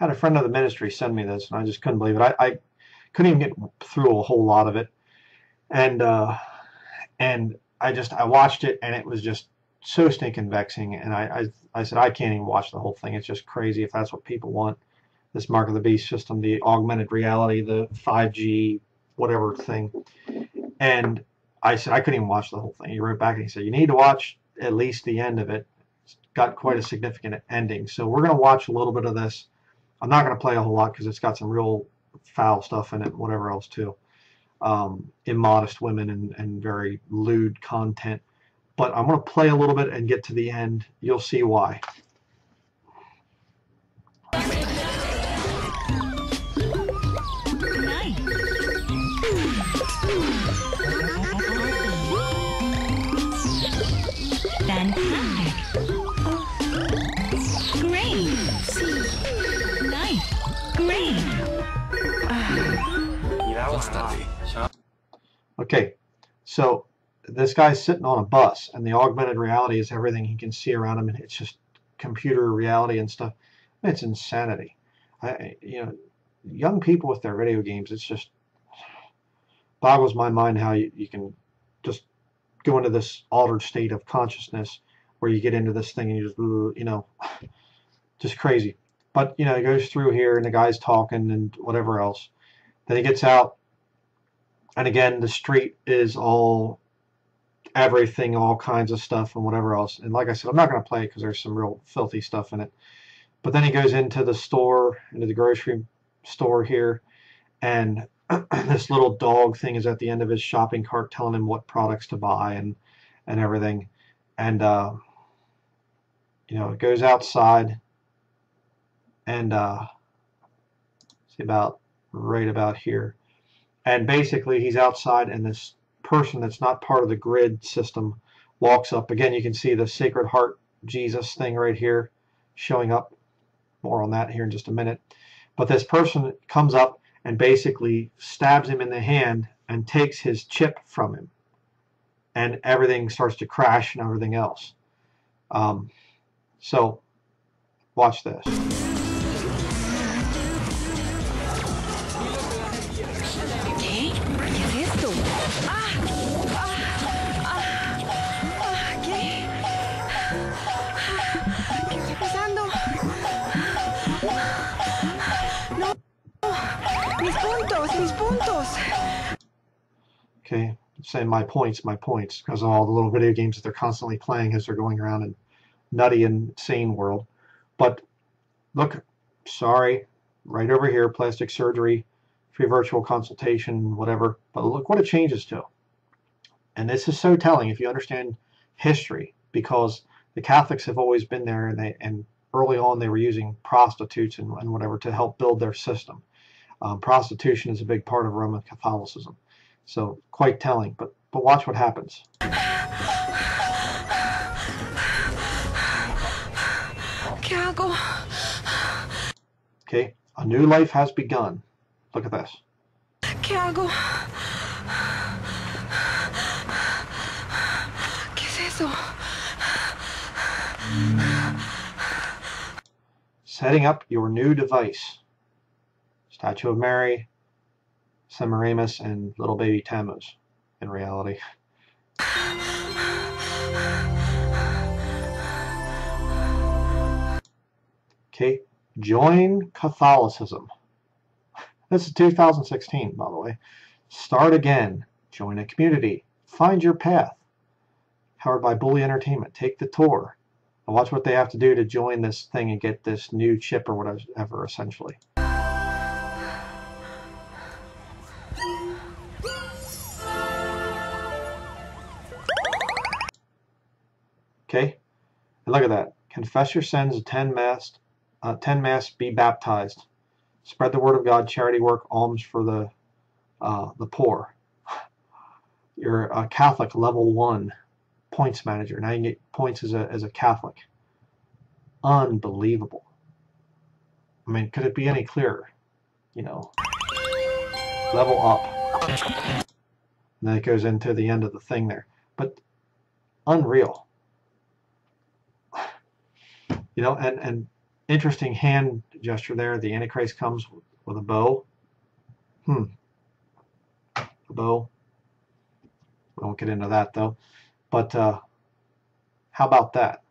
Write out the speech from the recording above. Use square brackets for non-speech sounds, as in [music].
had a friend of the ministry send me this, and I just couldn't believe it. I, I couldn't even get through a whole lot of it, and uh, and I just I watched it, and it was just so stinking vexing. And I, I I said I can't even watch the whole thing. It's just crazy if that's what people want. This Mark of the Beast system, the augmented reality, the 5G, whatever thing, and I said I couldn't even watch the whole thing. He wrote back and he said you need to watch at least the end of it. It's got quite a significant ending. So we're going to watch a little bit of this. I'm not going to play a whole lot because it's got some real foul stuff in it whatever else too. Um, immodest women and, and very lewd content. But I'm going to play a little bit and get to the end. You'll see why. Ah. Okay, so this guy's sitting on a bus, and the augmented reality is everything he can see around him, and it's just computer reality and stuff. It's insanity. I, you know, young people with their video games, it's just boggles my mind how you, you can just go into this altered state of consciousness where you get into this thing and you just, you know, [sighs] just crazy. But, you know, he goes through here and the guy's talking and whatever else. Then he gets out, and again, the street is all everything, all kinds of stuff and whatever else. And like I said, I'm not going to play it because there's some real filthy stuff in it. But then he goes into the store, into the grocery store here, and [clears throat] this little dog thing is at the end of his shopping cart telling him what products to buy and and everything and uh, you know it goes outside and uh, see about right about here and basically he's outside and this person that's not part of the grid system walks up again you can see the sacred heart Jesus thing right here showing up more on that here in just a minute but this person comes up and basically stabs him in the hand and takes his chip from him. And everything starts to crash and everything else. Um, so, watch this. ¡Mis puntos! ¡Mis puntos! Okay, saying my points, my points, because of all the little video games that they're constantly playing as they're going around in nutty and insane world. But look, sorry, right over here, plastic surgery, free virtual consultation, whatever. But look what it changes to. And this is so telling if you understand history, because the Catholics have always been there, and they and early on they were using prostitutes and, and whatever to help build their system. Um, prostitution is a big part of Roman Catholicism, so quite telling. But but watch what happens. Okay, a new life has begun. Look at this. ¿Qué hago? ¿Qué es eso? Setting up your new device. Statue of Mary, Semiramis, and little baby Tammuz in reality. Okay, join Catholicism. This is 2016, by the way. Start again. Join a community. Find your path. Powered by Bully Entertainment. Take the tour. And watch what they have to do to join this thing and get this new chip or whatever, essentially. Okay, and look at that. Confess your sins, attend mass, uh, attend mass, be baptized, spread the word of God, charity work, alms for the uh, the poor. [sighs] You're a Catholic level one points manager. Now you get points as a as a Catholic. Unbelievable. I mean, could it be any clearer? You know, level up. And then it goes into the end of the thing there. But unreal. You know, and, and interesting hand gesture there. The Antichrist comes with a bow. Hmm. A bow. We won't get into that though. But uh, how about that?